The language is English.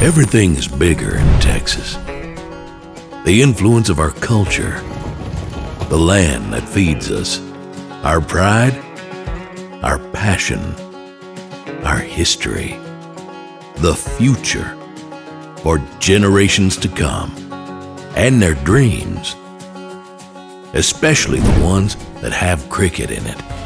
Everything is bigger in Texas. The influence of our culture, the land that feeds us, our pride, our passion, our history, the future for generations to come, and their dreams, especially the ones that have cricket in it.